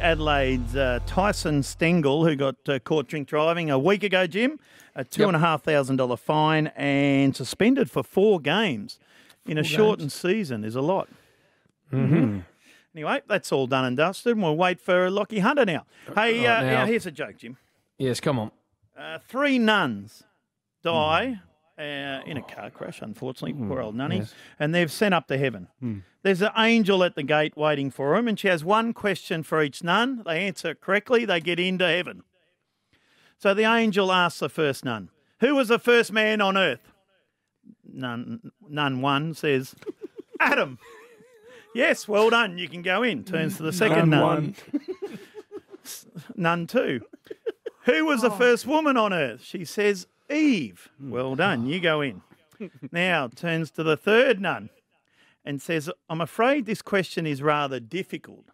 Adelaide's uh, Tyson Stengle, who got uh, caught drink driving a week ago, Jim, a two and a half thousand dollar fine and suspended for four games in a shortened season is a lot. Mm-hmm. Anyway, that's all done and dusted. We'll wait for Lachie Hunter now. Hey, uh, Right, now- now here's a joke, Jim. Yes, come on. Uh, three nuns die uh, in a car crash, unfortunately, poor old nunny, and they've sent up to heaven. There's an angel at the gate waiting for them, and she has one question for each nun. They answer correctly, they get into heaven. So the angel asks the first nun, Who was the first man on earth? Nun, nun one says, Adam. yes, well done, you can go in. Turns to the second nun. Nun two. Who was the first woman on earth? She says, Eve. Hmm. Well done, you go in. Now turns to the third nun and says, I'm afraid this question is rather difficult.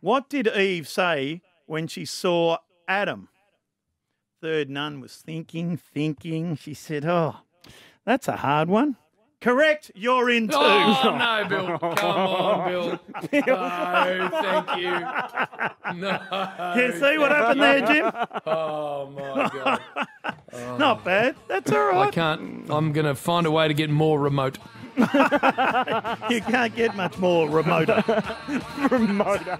What did Eve say when she saw Adam? Third nun was thinking, thinking. She said, Oh, that's a hard one. Correct, you're in too. Oh, no, Bill. Come on, Bill. No, thank you. No. you see what happened there, Jim? Oh, my God. Not bad. That's all I can't. I'm going to find a way to get more remote. You can't get much more remoter. Promoter.